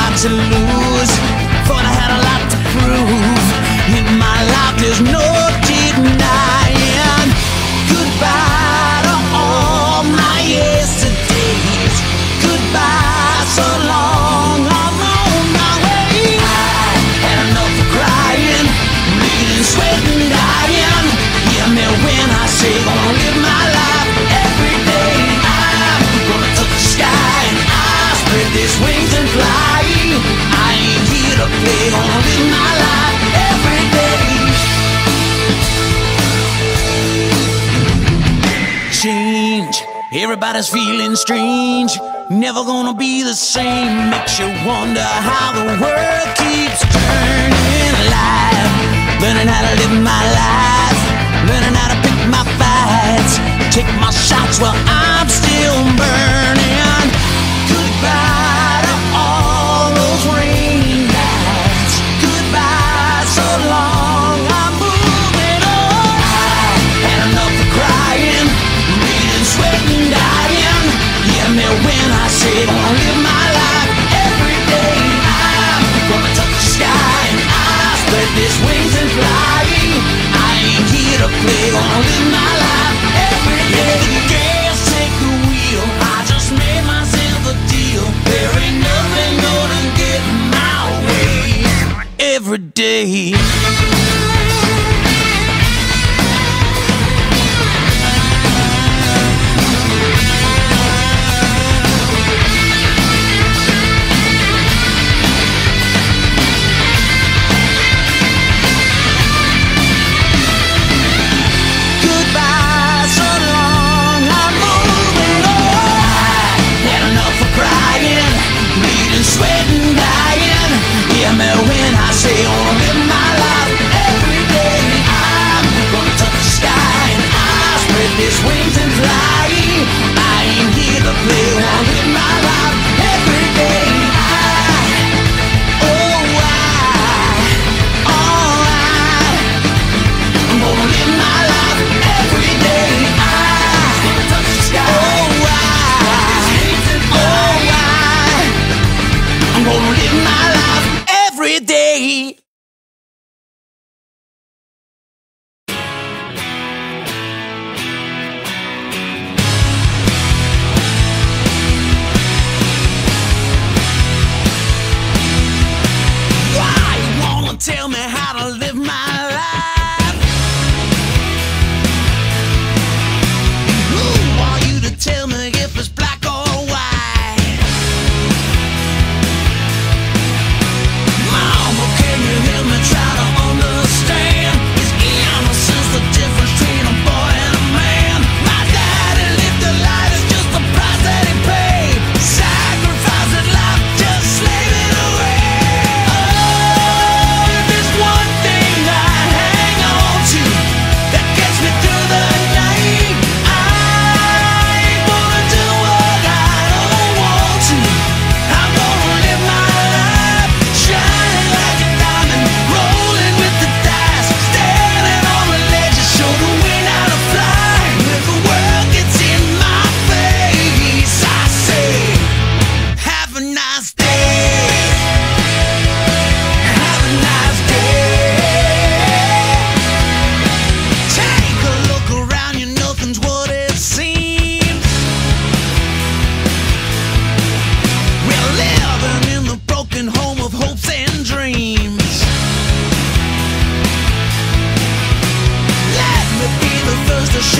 lot to lose, thought I had a lot to prove. In my life, there's no Everybody's feeling strange, never gonna be the same. Makes you wonder how the world keeps turning alive. Learning how to live my life, learning how to pick my fights, take my shots while I'm still burning.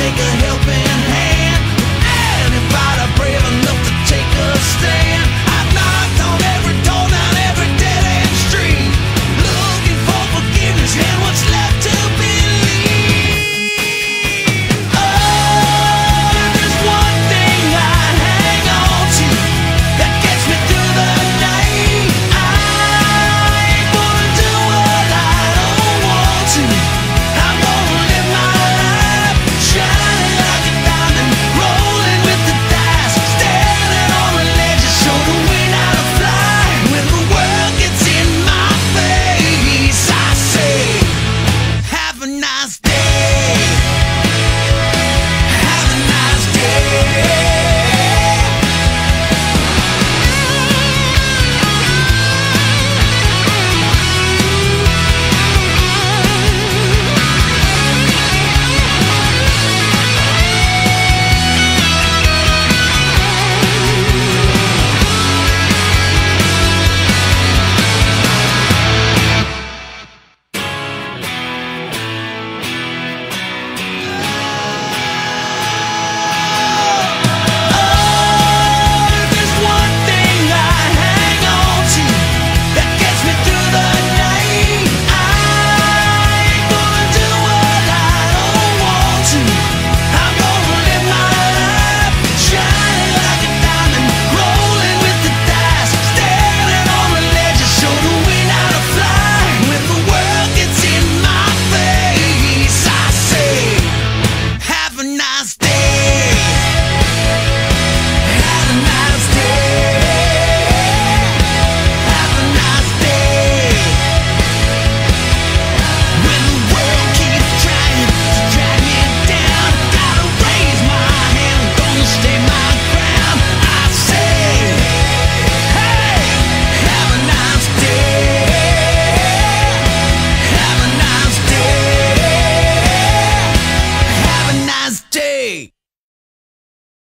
take a helping